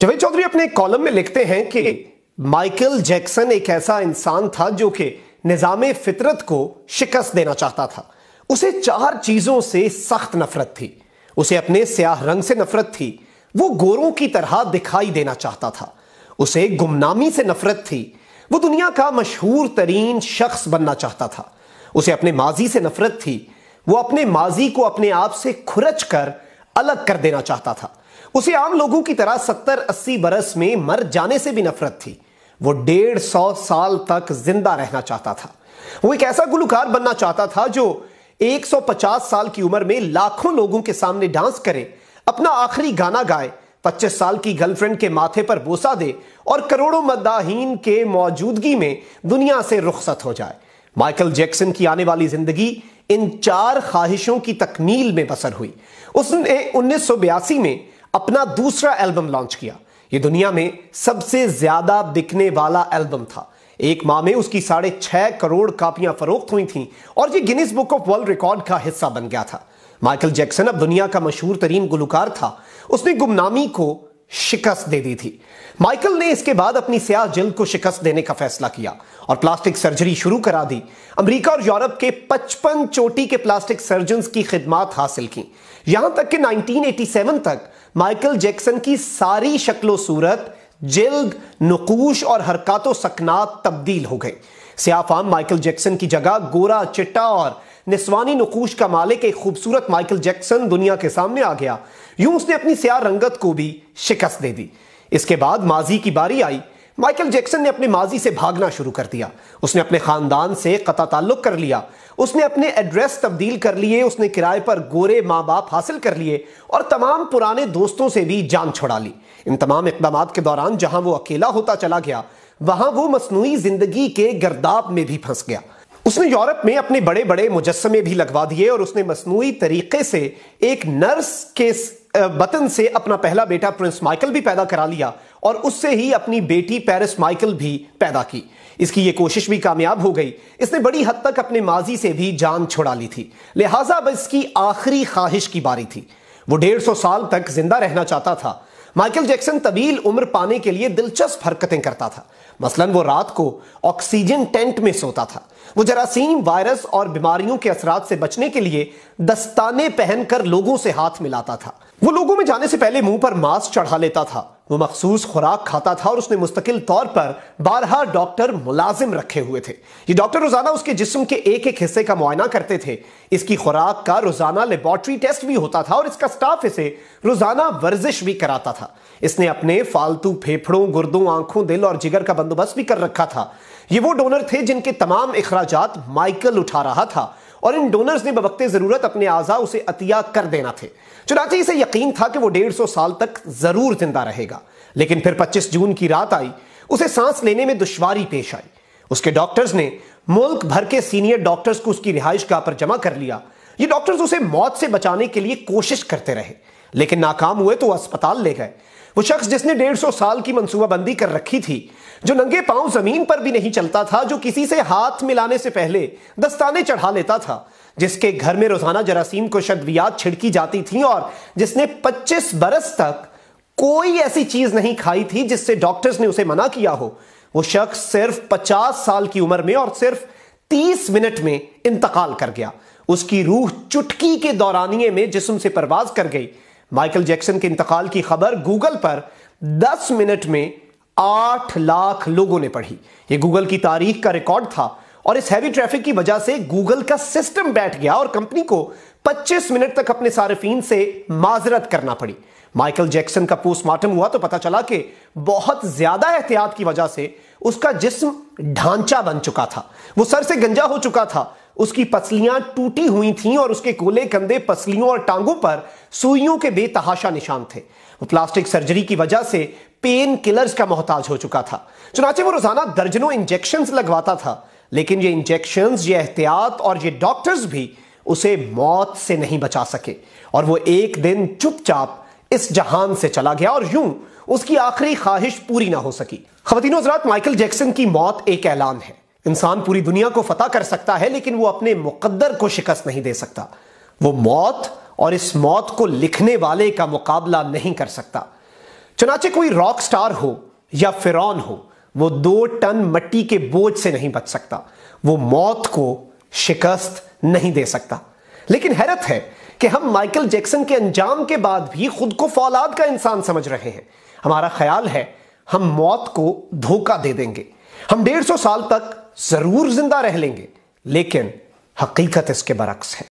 जवेद चौधरी अपने कॉलम में लिखते हैं कि माइकल जैक्सन एक ऐसा इंसान था जो कि निज़ाम फितरत को शिकस्त देना चाहता था। उसे चार चीज़ों से सख्त नफरत थी। उसे अपने स्याह रंग से नफरत थी। वो गोरों की तरह दिखाई देना चाहता था। उसे गुमनामी से नफरत थी। वो दुनिया का मशहूर तरीन शख्स बनना चाहता था। उसे अपने माजी से नफरत थी। वो अपने माजी को अपने आप से खुरच कर अलग कर देना चाहता था। उसे आम लोगों की तरह सत्तर अस्सी बरस में मर जाने से भी नफरत थी। वो डेढ़ सौ साल तक ज़िंदा रहना चाहता था। वो एक ऐसा गुलकार बनना चाहता था जो 150 साल की उम्र में लाखों लोगों के सामने डांस करे, अपना आखिरी गाना गाए 25 साल की गर्लफ्रेंड के माथे पर बोसा दे और करोड़ों मद्दाहीन के मौजूदगी में दुनिया से रुखसत हो जाए। माइकल जैक्सन की आने वाली ज़िंदगी इन चार ख्वाहिशों की तकमील में बसर हुई। उसने उन्नीस सौ बयासी में अपना दूसरा एल्बम लॉन्च किया। ये दुनिया में सबसे ज़्यादा बिकने वाला एल्बम था। एक माह में उसकी साढ़े छह करोड़ कापियाँ फरोख्त हुई थीं और ये Guinness book of world record का हिस्सा बन गया था। माइकल जैक्सन अब दुनिया का मशहूर तरीन गुलकार था। उसने गुमनामी को शिकस्त दे दी थी। माइकल ने इसके बाद अपनी स्याह जल्द को शिकस्त देने का फैसला किया और प्लास्टिक सर्जरी शुरू करा दी। अमेरिका और यूरोप के 55 चोटी के प्लास्टिक सर्जन की खिदमात हासिल की। यहाँ तक कि 1987 तक माइकल जैक्सन की सारी शक्लो सूरत, जल्द, नकूश और हरकत सकनात तब्दील हो गए सियाफाम माइकल जैक्सन की जगह गोरा, चिट्टा और निस्वानी नकूश का मालिक एक खूबसूरत माइकल जैक्सन दुनिया के सामने आ गया। यूँ उसने अपनी सियाह रंगत को भी शिकस्त दे दी। इसके बाद माजी की बारी आई। माइकल जैक्सन ने अपने माजी से भागना शुरू कर दिया। उसने अपने खानदान से कता ताल्लुक कर लिया। उसने अपने एड्रेस तब्दील कर लिए, उसने किराए पर गोरे माँ बाप हासिल कर लिए और तमाम पुराने दोस्तों से भी जान छुड़ा ली। इन तमाम इकदाम के दौरान जहाँ वो अकेला होता चला गया, वहाँ वो मसनू ज़िंदगी के गर्दाब में भी फंस गया। उसने यूरोप में अपने बड़े बड़े मुजस्मे भी लगवा दिए और उसने मसनू तरीके से एक नर्स के बतन से अपना पहला बेटा प्रिंस माइकल भी पैदा करा लिया और उससे ही अपनी बेटी पेरिस माइकल भी पैदा की। इसकी ये कोशिश भी कामयाब हो गई। इसने बड़ी हद तक अपने माजी से भी जान छुड़ा ली थी। लिहाजा अब इसकी आखिरी ख्वाहिश की बारी थी। वो डेढ़ सौ साल तक ज़िंदा रहना चाहता था। माइकल जैक्सन तवील उम्र पाने के लिए दिलचस्प हरकतें करता था। मसलन वो रात को ऑक्सीजन टेंट में सोता था। वो जरासीम वायरस और बीमारियों के असरात से बचने के लिए दस्ताने पहनकर लोगों से हाथ मिलाता था। वो लोगों में जाने से पहले मुँह पर मास्क चढ़ा लेता था। वो मखसूस खुराक खाता था और उसने मुस्तकिल तौर पर बारह डॉक्टर मुलाजिम रखे हुए थे। ये डॉक्टर रोज़ाना उसके जिस्म के एक एक हिस्से का मुआयना करते थे। इसकी खुराक का रोज़ाना लेबोरेटरी टेस्ट भी होता था और इसका स्टाफ इसे रोज़ाना वर्जिश भी कराता था। इसने अपने फालतू फेफड़ों, गुर्दों, आँखों, दिल और जिगर का बंदोबस्त भी कर रखा था। ये वो डोनर थे जिनके तमाम अखराज माइकल उठा रहा था और इन डोनर्स ने बवक्त ज़रूरत अपने आज़ा उसे अतिया कर देना थे। चुनाचे इसे यकीन था कि वो डेढ़ सौ साल तक ज़रूर ज़िंदा रहेगा। लेकिन फिर 25 जून की रात आई, उसे सांस लेने में दुश्वारी पेश आई। उसके डॉक्टर्स ने मुल्क भर के सीनियर डॉक्टर्स को उसकी रिहाइश गाह पर जमा कर लिया। ये डॉक्टर्स उसे मौत से बचाने के लिए कोशिश करते रहे। लेकिन नाकाम हुए तो अस्पताल ले गए। वो शख्स जिसने डेढ़ सौ साल की मनसूबाबंदी कर रखी थी, जो नंगे पाँव ज़मीन पर भी नहीं चलता था, जो किसी से हाथ मिलाने से पहले दस्ताने चढ़ा लेता था, जिसके घर में रोज़ाना जरासीम को शदवियात छिड़की जाती थी और जिसने 25 बरस तक कोई ऐसी चीज़ नहीं खाई थी जिससे डॉक्टर्स ने उसे मना किया हो। वो शख्स सिर्फ़ 50 साल की उम्र में और सिर्फ़ 30 मिनट में इंतकाल कर गया। उसकी रूह चुटकी के दौरानिए में जिसम से परवाज कर गई। माइकल जैक्सन के इंतकाल की खबर गूगल पर 10 मिनट में आठ लाख लोगों ने पढ़ी। यह गूगल की तारीख का रिकॉर्ड था और इस हैवी ट्रैफ़िक की वजह से गूगल का सिस्टम बैठ गया और कंपनी को 25 मिनट तक अपने सार्फिन से माजरत करना पड़ी। माइकल जैक्सन का पोस्टमार्टम हुआ तो पता चला कि बहुत ज़्यादा एहतियात की वजह से उसका जिस्म ढांचा बन चुका था। वो सर से गंजा हो चुका था। उसकी पसलियाँ टूटी हुई थीं और उसके कोले कंधे पसलियों और टांगों पर सुइयों के बेतहाशा निशान थे। वो प्लास्टिक सर्जरी की वजह से पेन किलर्स का मोहताज हो चुका था। चुनाचे वो रोज़ाना दर्जनों इंजेक्शन लगवाता था, लेकिन ये इंजेक्शन ये एहतियात और ये डॉक्टर्स भी उसे मौत से नहीं बचा सके। और वो एक दिन चुपचाप इस जहान से चला गया और यूँ उसकी आखिरी ख्वाहिश पूरी ना हो सकी। खवतिन माइकल जैक्सन की मौत एक ऐलान है। इंसान पूरी दुनिया को फतह कर सकता है, लेकिन वो अपने मुकद्दर को शिकस्त नहीं दे सकता। वो मौत और इस मौत को लिखने वाले का मुकाबला नहीं कर सकता। चुनाचे कोई रॉक स्टार हो या फिरौन हो, वो दो टन मट्टी के बोझ से नहीं बच सकता। वो मौत को शिकस्त नहीं दे सकता। लेकिन हैरत है कि हम माइकल जैक्सन के अंजाम के बाद भी खुद को फौलाद का इंसान समझ रहे हैं। हमारा ख्याल है, हम मौत को धोखा दे देंगे। हम डेढ़ सौ साल तक ज़रूर ज़िंदा रह लेंगे लेकिन हकीकत इसके बरक्स है।